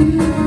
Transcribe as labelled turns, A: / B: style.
A: you.